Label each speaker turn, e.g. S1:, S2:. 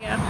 S1: Yeah.